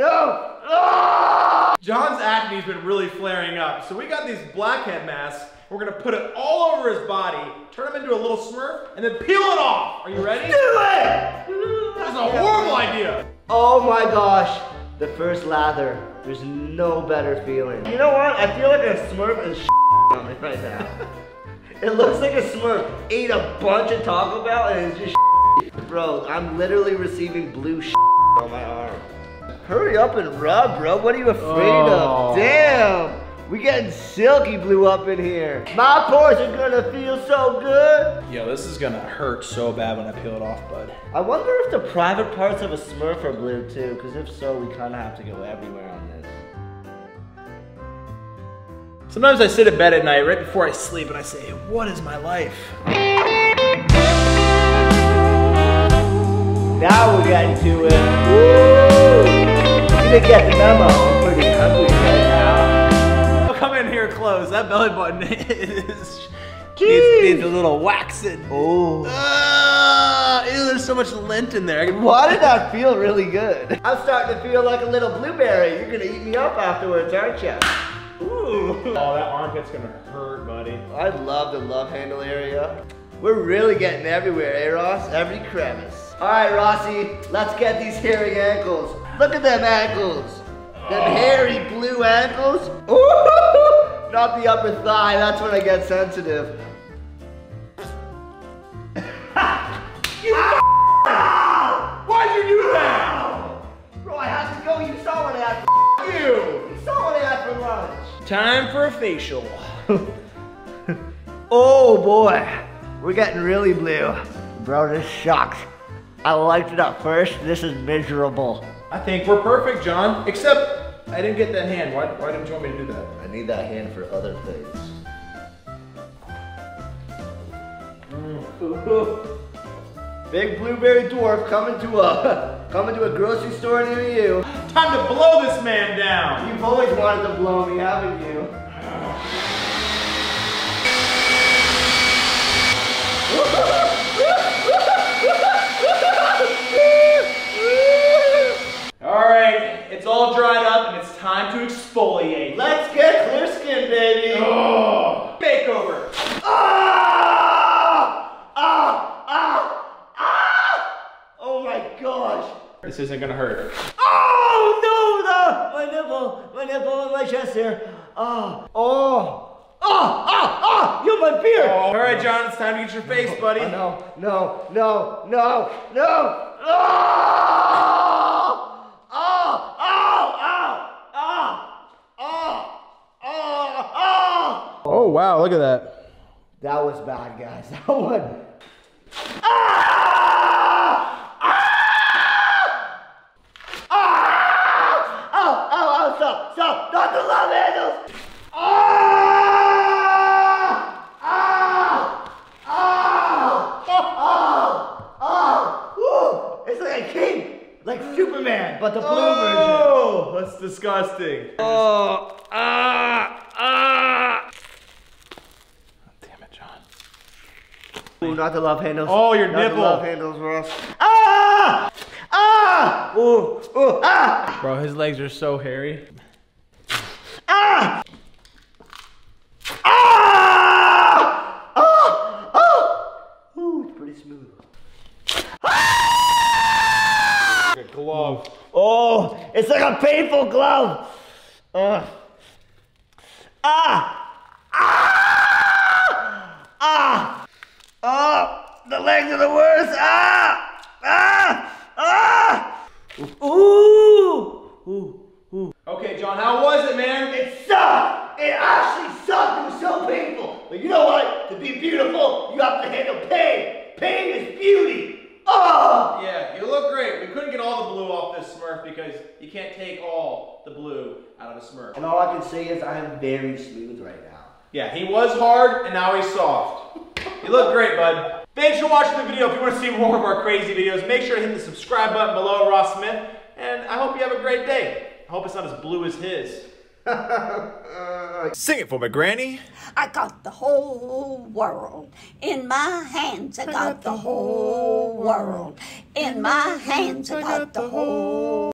No! Ah! John's acne's been really flaring up, so we got these blackhead masks. We're gonna put it all over his body, turn him into a little smurf, and then peel it off. Are you ready? Do it! That's a horrible idea. Oh my gosh. The first lather. There's no better feeling. You know what? I feel like a smurf is on me right now. it looks like a smurf ate a bunch of Taco Bell and is just Bro, I'm literally receiving blue on my arm. Hurry up and rub, bro. What are you afraid Oh. of? Damn! We getting silky blue up in here. My pores are gonna feel so good. Yo, this is gonna hurt so bad when I peel it off, bud. I wonder if the private parts of a Smurf are blue too, because if so, we kind of have to go everywhere on this. Sometimes I sit in bed at night right before I sleep and I say, what is my life? Now we're getting to it. Woo! Didn't get the memo. I'm pretty hungry right now. Come in here close. That belly button is needs, needs a little waxing. Oh. Ah, ew, there's so much lint in there. Why did that feel really good? I'm starting to feel like a little blueberry. You're gonna eat me up afterwards, aren't you? Ooh. Oh, that armpit's gonna hurt, buddy. I love the love handle area. We're really getting everywhere, eh, Ross? Every crevice. All right, Rossi, let's get these hairy ankles. Look at them ankles. Them oh. hairy blue ankles. Ooh, not the upper thigh. That's when I get sensitive. you Why'd you do that? Bro, I have to go. You saw what I had. You. You saw what I had for lunch. Time for a facial. Oh boy, we're getting really blue. Bro, this sucks. I liked it at first. This is miserable. I think we're perfect, John. Except I didn't get that hand. Why, why didn't you want me to do that? I need that hand for other things. Big blueberry dwarf coming to a coming to a grocery store near you. Time to blow this man down. You've always wanted to blow me, haven't you? It's all dried up and it's time to exfoliate. Let's get clear skin, baby. Oh, makeover. Ah! Ah! Ah! Ah! Oh my gosh. This isn't gonna hurt. Oh no! The my nipple, my nipple, and my chest here. Oh, oh, oh, oh, oh! You have my beard. All right, John, it's time to get your face, buddy. Oh, no, no, no, no, no! Oh! Oh! Oh! Oh! Oh! Oh! Oh! Oh! Oh, wow, look at that. That was bad, guys. That one. Ah! Ah! Ah! Oh, oh, oh, stop, stop, not the love handles! Ah! Ah! Ah! Oh! Oh! Woo! It's like a king! Like Superman, but the blue version. Oh, that's disgusting. Oh! Ah! Ah! Damn it, John. Ooh, not the love handles. Oh, your not nipple. The love handles, Ross. Ah! Ah! Ooh, ooh, ah! Bro, his legs are so hairy. Ah! Ah! Ah! Ah! Ooh, it's pretty smooth. Like glove. Oh, it's like a painful glove. Uh. Ah! Ah! Ah! Oh, the legs are the worst. Ah! Ah! Ah! Ooh! Ooh! Ooh! Okay, John, how was it, man? It sucked! It actually sucked! It was so painful! But you know what? To be beautiful, you have to handle pain! Pain is beauty! Oh! Yeah, you look great. We couldn't get all the blue off this Smurf because you can't take all the blue out of a Smurf. And all I can say is I am very smooth right now. Yeah, he was hard and now he's soft. You look great, bud. Thanks for watching the video. If you want to see more of our crazy videos, make sure to hit the subscribe button below, Ross Smith. And I hope you have a great day. I hope it's not as blue as his. Sing it for me, Granny. I got the whole world in my hands. I got the whole world in my hands. I got the whole